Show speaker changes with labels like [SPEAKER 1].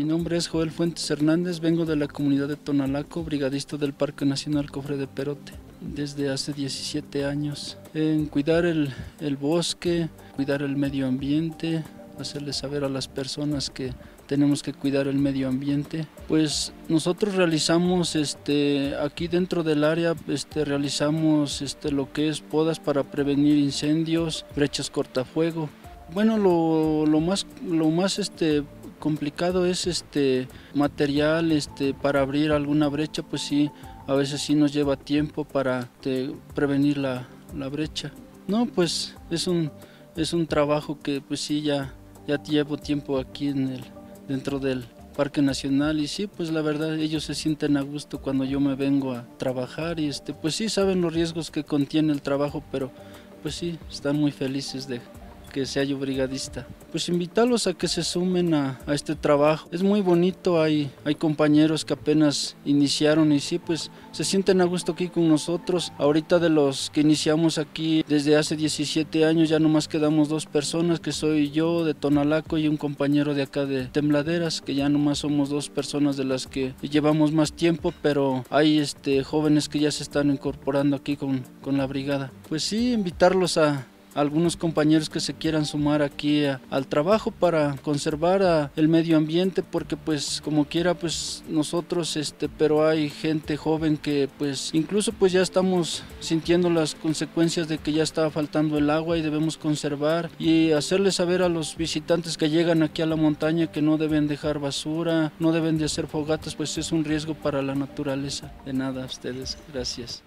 [SPEAKER 1] nombre es Joel Fuentes Hernández, vengo de la comunidad de Tonalaco, brigadista del Parque Nacional Cofre de Perote, desde hace 17 años. En cuidar el, el bosque, cuidar el medio ambiente, hacerle saber a las personas que tenemos que cuidar el medio ambiente. Pues nosotros realizamos este aquí dentro del área este realizamos este lo que es podas para prevenir incendios, brechas cortafuego. Bueno, lo, lo más lo más este complicado es este material este para abrir alguna brecha, pues sí, a veces sí nos lleva tiempo para este, prevenir la, la brecha. No, pues es un es un trabajo que pues sí ya ya llevo tiempo aquí en el dentro del Parque Nacional y sí, pues la verdad ellos se sienten a gusto cuando yo me vengo a trabajar y este, pues sí saben los riesgos que contiene el trabajo, pero pues sí, están muy felices de que sea yo brigadista. Pues invitarlos a que se sumen a, este trabajo. Es muy bonito, hay, hay compañeros que apenas iniciaron y sí, pues se sienten a gusto aquí con nosotros. Ahorita de los que iniciamos aquí desde hace 17 años ya nomás quedamos dos personas, que soy yo de Tonalaco y un compañero de acá de Tembladeras, que ya nomás somos dos personas de las que llevamos más tiempo, pero hay este, jóvenes que ya se están incorporando aquí con, con la brigada. Pues sí, invitarlos a, algunos compañeros que se quieran sumar aquí a, al trabajo para conservar a, el medio ambiente porque pues como quiera pues nosotros este pero hay gente joven que pues incluso pues ya estamos sintiendo las consecuencias de que ya está faltando el agua y debemos conservar y hacerles saber a los visitantes que llegan aquí a la montaña que no deben dejar basura no deben de hacer fogatas pues es un riesgo para la naturaleza. De nada a ustedes. Gracias